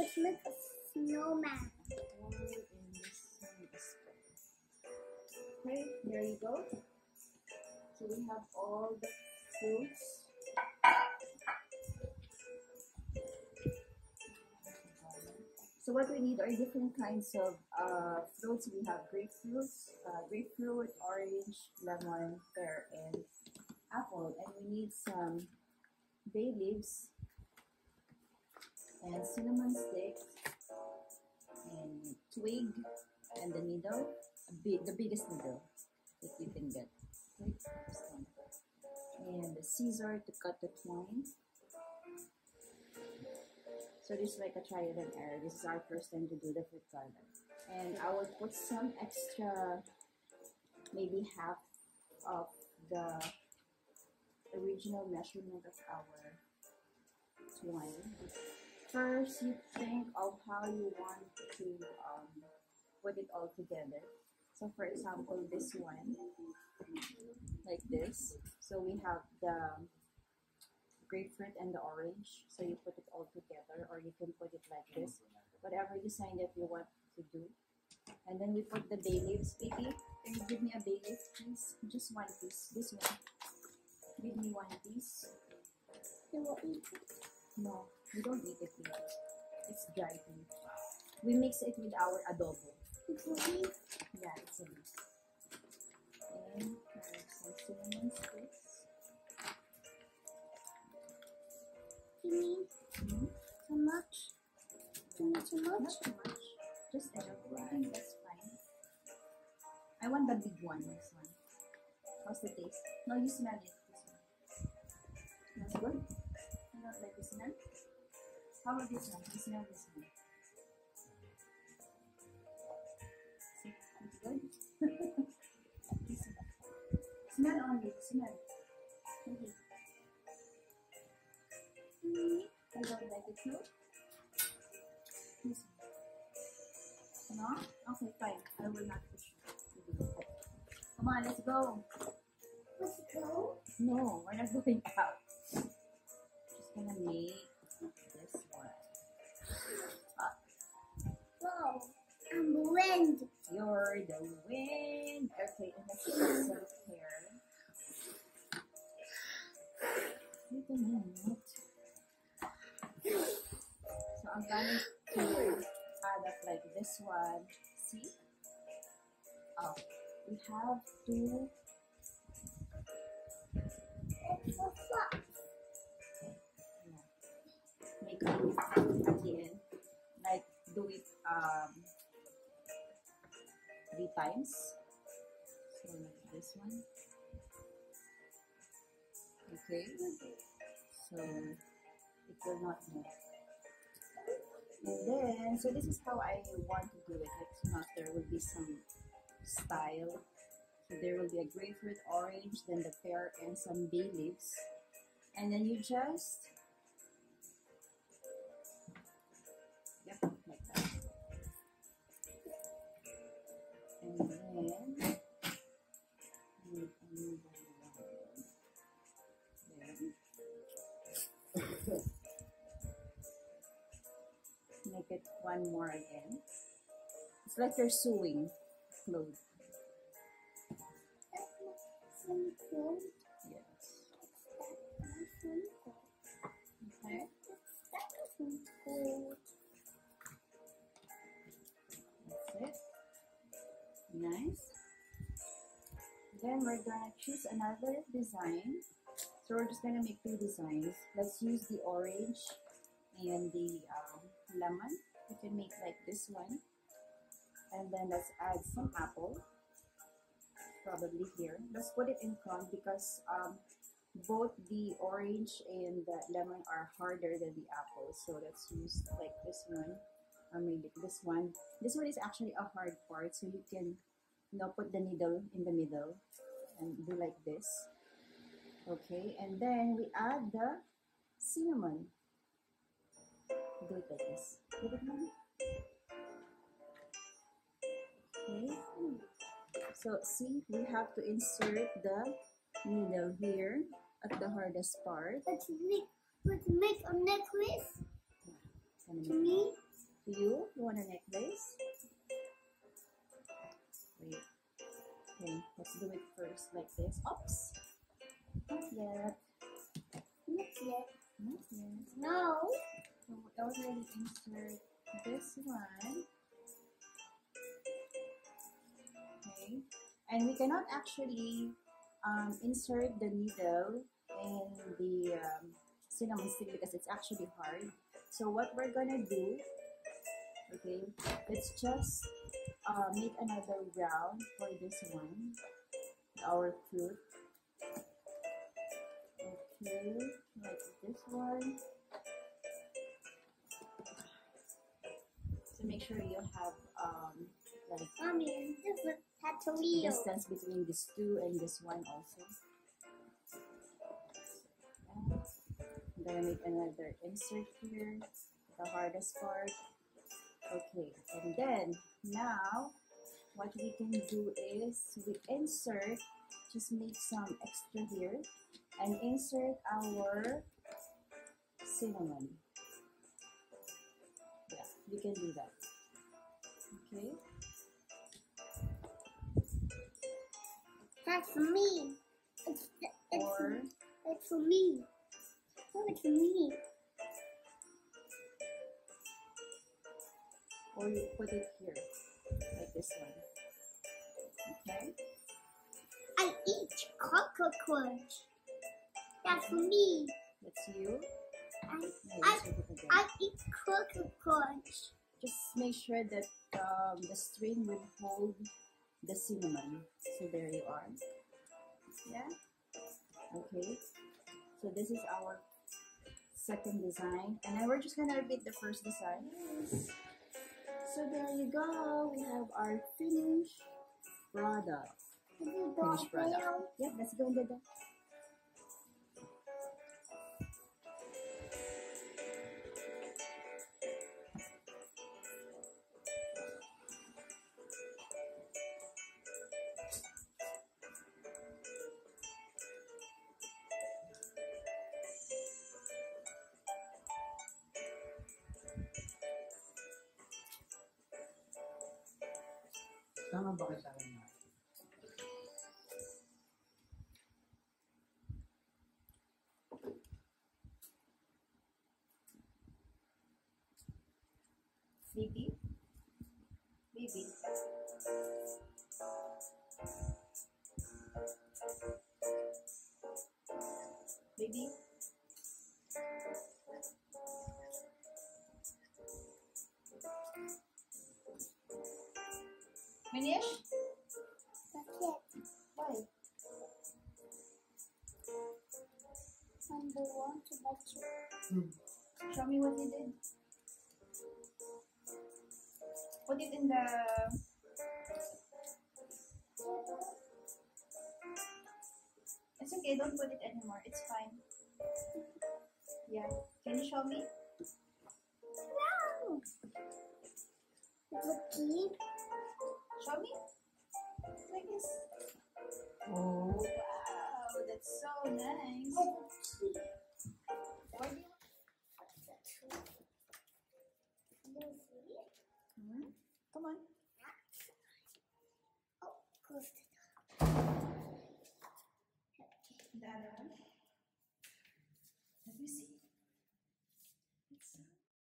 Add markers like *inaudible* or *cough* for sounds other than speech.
Make a snowman. Okay, there you go. So we have all the fruits. So what we need are different kinds of uh, fruits. We have grapefruits, uh, grapefruit, orange, lemon, pear, and apple. And we need some bay leaves and cinnamon stick and twig and the needle, the biggest needle that you can get. And the scissor to cut the twine. So this is like a trial and error. This is our first time to do the fruit salad. And I will put some extra, maybe half of the original measurement of our twine. First, you think of how you want to um, put it all together. So for example, this one, like this. So we have the grapefruit and the orange. So you put it all together or you can put it like this. Whatever design that you want to do. And then we put the bay leaves. Baby, can you give me a bay leaf, please? Just one piece. This one. Give me one piece. You will eat it. No, we don't eat it here. It's dry leaf. We mix it with our adobo. It's a leaf. Yeah, it's a leaf. And there's some cinnamon sticks. You mean Mhm. too much? Too much, too much? Not too much. Just enough. I think that's fine. I want the big one, this one. How's the taste? No, you smell it. This one. That's good? You don't like the smell? How about this one? This one. See, it's good? Smell. Smell only, smell. Okay. Mm, I don't like it too. This one. No? Okay, fine. I will not push you. Come on, let's go. let's go. No, we're not *laughs* going out. Just gonna make So I'm going to add up like this one. See? Oh, we have a flop. make it end. Like do it um three times. So like this one. Okay. So it will not move. And then so this is how I want to do it. It's not there will be some style. So there will be a grapefruit orange, then the pear and some bay leaves. And then you just Yep, one more again. It's like you're sewing clothes. Yes. Okay. That's it. Nice. Then we're gonna choose another design. So we're just gonna make two designs. Let's use the orange and the um, lemon. We can make like this one. And then let's add some apple. Probably here. Let's put it in front because um, both the orange and the lemon are harder than the apple. So let's use like this one or maybe this one. This one is actually a hard part, so you can you know put the needle in the middle and do like this. Okay, and then we add the cinnamon. Do it like this. Mommy. Okay. So see, we have to insert the needle here at the hardest part. Let's make, let's make a necklace to me. You, you want a necklace? Wait. Okay, let's do it first like this. Oops. Not yet. Not yet. Not yet. No. So we already insert this one. Okay. And we cannot actually um, insert the needle in the um, cinnamon stick because it's actually hard. So what we're gonna do, okay, let's just uh, make another round for this one, our fruit. Okay, like this one. So make sure you have um, like Mommy, this is distance between this two and this one also. I'm gonna make another insert here, the hardest part. Okay, and then now what we can do is we insert, just make some extra here, and insert our cinnamon. You can do that. Okay. That's for me. It's, it's, Or it's for me. It's me. or you put it here, like this one. Okay? I eat Cocoa Crunch. That's for me. That's you. I, I, just put it again. Eat Cocoa Crunch. Just make sure that um, the string will hold the cinnamon. So there you are. Yeah? Okay. So this is our second design. And then we're just gonna repeat the first design. So there you go. We have our finished product. Finished product. Yeah, let's go into the Tama ba kita na? Baby? Baby? Baby? And the one to let you. Show me what you did. Put it in the It's okay, don't put it anymore. It's fine. Yeah. Can you show me? No. Cookie. Show me. Like this. Oh. That's so nice. Hmm? Come on.